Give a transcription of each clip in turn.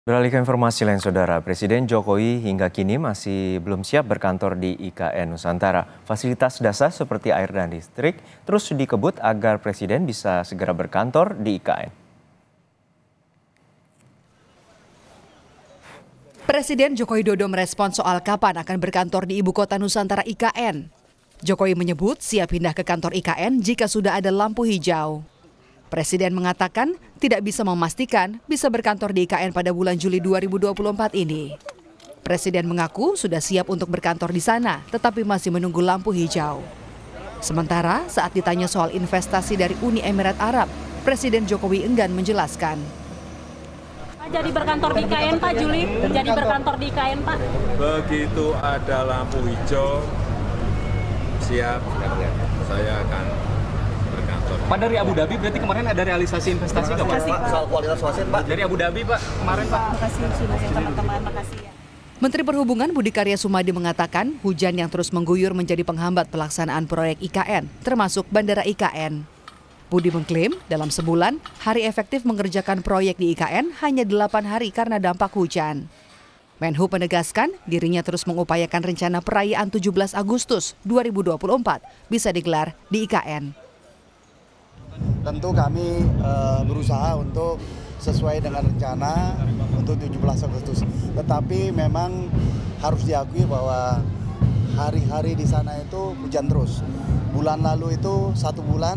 Beralih ke informasi lain saudara, Presiden Jokowi hingga kini masih belum siap berkantor di IKN Nusantara. Fasilitas dasar seperti air dan listrik terus dikebut agar Presiden bisa segera berkantor di IKN. Presiden Joko Widodo merespon soal kapan akan berkantor di Ibu Kota Nusantara IKN. Jokowi menyebut siap pindah ke kantor IKN jika sudah ada lampu hijau. Presiden mengatakan tidak bisa memastikan bisa berkantor di IKN pada bulan Juli 2024 ini. Presiden mengaku sudah siap untuk berkantor di sana, tetapi masih menunggu lampu hijau. Sementara saat ditanya soal investasi dari Uni Emirat Arab, Presiden Jokowi enggan menjelaskan. Jadi berkantor di IKN Pak Juli, jadi berkantor di IKN Pak. Begitu ada lampu hijau, siap, saya akan. Pak dari Abu Dhabi berarti kemarin ada realisasi investasi nggak Pak? Soal kualitas wasit Pak. Dari Abu Dhabi Pak kemarin Pak. Makasih sudah teman-teman, makasih ya. Menteri Perhubungan Budi Karya Sumadi mengatakan hujan yang terus mengguyur menjadi penghambat pelaksanaan proyek IKN, termasuk Bandara IKN. Budi mengklaim dalam sebulan, hari efektif mengerjakan proyek di IKN hanya 8 hari karena dampak hujan. Menhub menegaskan dirinya terus mengupayakan rencana perayaan 17 Agustus 2024 bisa digelar di IKN. Tentu kami uh, berusaha untuk sesuai dengan rencana untuk 17 Agustus. Tetapi memang harus diakui bahwa hari-hari di sana itu hujan terus. Bulan lalu itu satu bulan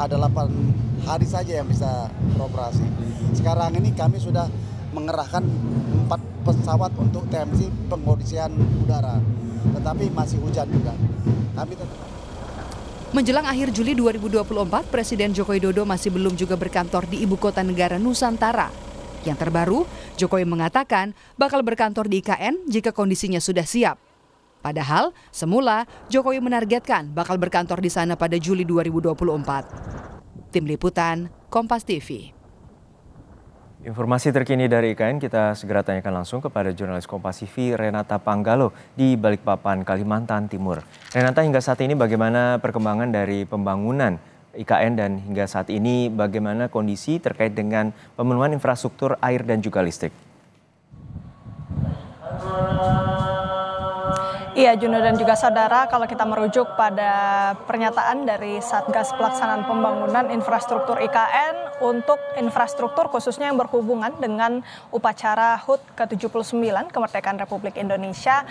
ada 8 hari saja yang bisa beroperasi. Sekarang ini kami sudah mengerahkan empat pesawat untuk TMC pengkondisian udara, tetapi masih hujan juga. Kami tetap Menjelang akhir Juli 2024, Presiden Joko Widodo masih belum juga berkantor di ibu kota negara Nusantara. Yang terbaru, Jokowi mengatakan bakal berkantor di IKN jika kondisinya sudah siap. Padahal, semula Jokowi menargetkan bakal berkantor di sana pada Juli 2024. Tim Liputan, Kompas TV. Informasi terkini dari IKN kita segera tanyakan langsung kepada jurnalis Kompas TV Renata Panggalo di Balikpapan, Kalimantan Timur. Renata hingga saat ini bagaimana perkembangan dari pembangunan IKN dan hingga saat ini bagaimana kondisi terkait dengan pemenuhan infrastruktur air dan juga listrik? Iya Juno dan juga saudara kalau kita merujuk pada pernyataan dari Satgas Pelaksanaan Pembangunan Infrastruktur IKN untuk infrastruktur khususnya yang berhubungan dengan upacara HUT ke-79 Kemerdekaan Republik Indonesia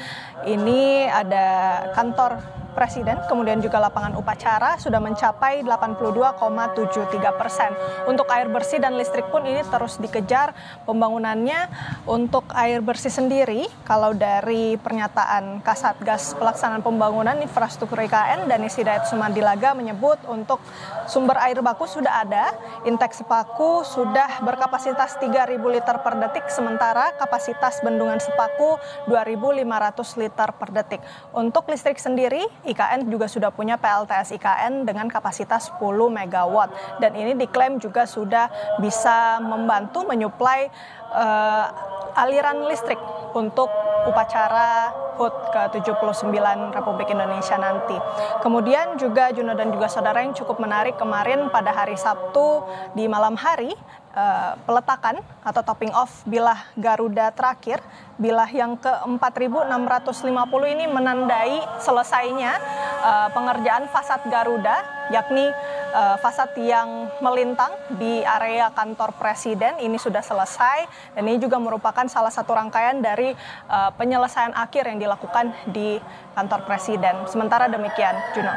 ini ada kantor Presiden, kemudian juga lapangan upacara sudah mencapai 82,73 persen. Untuk air bersih dan listrik pun ini terus dikejar pembangunannya. Untuk air bersih sendiri, kalau dari pernyataan Kasatgas Pelaksanaan Pembangunan Infrastruktur IKN, Dani Hidayat Sumandilaga menyebut untuk sumber air baku sudah ada, intek sepaku sudah berkapasitas 3.000 liter per detik, sementara kapasitas bendungan sepaku 2.500 liter per detik. Untuk listrik sendiri, IKN juga sudah punya PLTS IKN dengan kapasitas 10 megawatt dan ini diklaim juga sudah bisa membantu menyuplai uh, aliran listrik untuk upacara HUT ke-79 Republik Indonesia nanti. Kemudian juga Juno dan juga saudara yang cukup menarik kemarin pada hari Sabtu di malam hari uh, peletakan atau topping off bilah Garuda terakhir, bilah yang ke-4650 ini menandai selesainya uh, pengerjaan fasad Garuda yakni uh, fasad yang melintang di area kantor presiden ini sudah selesai dan ini juga merupakan salah satu rangkaian dari uh, penyelesaian akhir yang dilakukan di kantor presiden. Sementara demikian, Juno.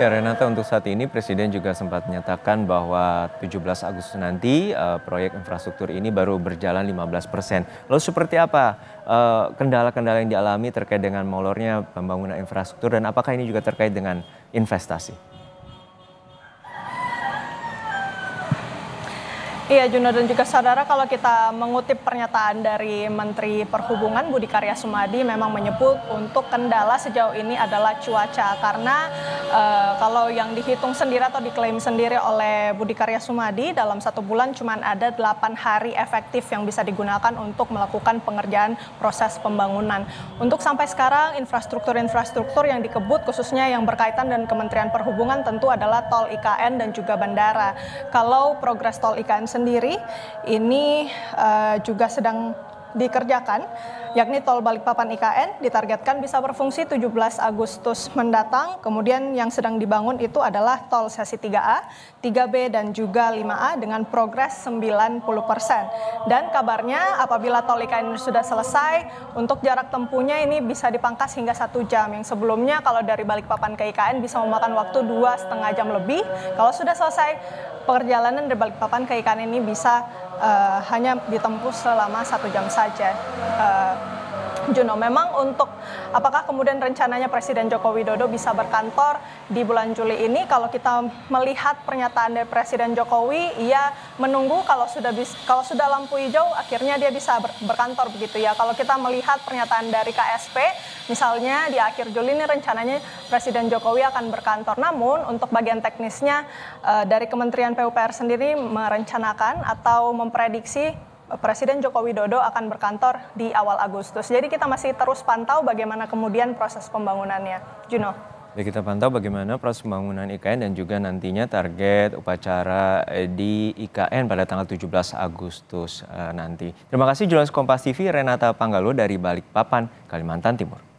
Ya Renata untuk saat ini Presiden juga sempat menyatakan bahwa 17 Agustus nanti uh, proyek infrastruktur ini baru berjalan 15 persen. Lalu seperti apa kendala-kendala uh, yang dialami terkait dengan molornya pembangunan infrastruktur dan apakah ini juga terkait dengan investasi? Iya Juno dan juga saudara kalau kita mengutip pernyataan dari Menteri Perhubungan Budi Karya Sumadi memang menyebut untuk kendala sejauh ini adalah cuaca karena e, kalau yang dihitung sendiri atau diklaim sendiri oleh Budi Karya Sumadi dalam satu bulan cuma ada 8 hari efektif yang bisa digunakan untuk melakukan pengerjaan proses pembangunan. Untuk sampai sekarang infrastruktur-infrastruktur yang dikebut khususnya yang berkaitan dengan Kementerian Perhubungan tentu adalah tol IKN dan juga bandara. Kalau progres tol IKN sendiri sendiri ini uh, juga sedang dikerjakan, yakni tol Balikpapan IKN ditargetkan bisa berfungsi 17 Agustus mendatang. Kemudian yang sedang dibangun itu adalah tol sesi 3A, 3B dan juga 5A dengan progres 90 persen. Dan kabarnya apabila tol IKN sudah selesai, untuk jarak tempuhnya ini bisa dipangkas hingga satu jam. Yang sebelumnya kalau dari Balikpapan ke IKN bisa memakan waktu dua setengah jam lebih. Kalau sudah selesai perjalanan dari Balikpapan ke IKN ini bisa uh, hanya ditempuh selama satu jam saja. Uh, Juno, memang untuk apakah kemudian rencananya Presiden Joko Widodo bisa berkantor di bulan Juli ini? Kalau kita melihat pernyataan dari Presiden Jokowi, ia menunggu kalau sudah bis, kalau sudah lampu hijau, akhirnya dia bisa ber, berkantor begitu ya. Kalau kita melihat pernyataan dari KSP, misalnya di akhir Juli ini rencananya Presiden Jokowi akan berkantor. Namun untuk bagian teknisnya uh, dari Kementerian PUPR sendiri merencanakan atau memprediksi Presiden Joko Widodo akan berkantor di awal Agustus. Jadi kita masih terus pantau bagaimana kemudian proses pembangunannya. Juno. Baik, kita pantau bagaimana proses pembangunan IKN dan juga nantinya target upacara eh, di IKN pada tanggal 17 Agustus eh, nanti. Terima kasih jurnalis Kompas TV Renata Panggalo dari Balikpapan, Kalimantan Timur.